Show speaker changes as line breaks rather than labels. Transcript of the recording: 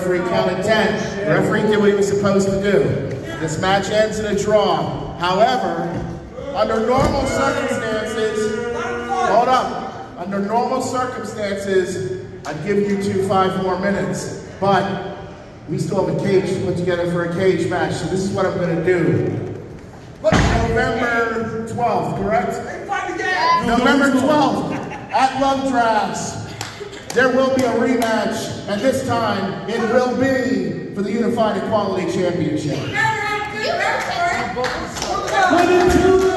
referee counted 10. The referee did what he was supposed to do. This match ends in a draw. However, under normal circumstances, hold up. Under normal circumstances, I'd give you two five more minutes. But we still have a cage to put together for a cage match. So this is what I'm going to do. November 12th, correct? November 12th at Love Drafts. There will be a rematch, and this time it will be for the Unified Equality Championship.
You
Twenty-two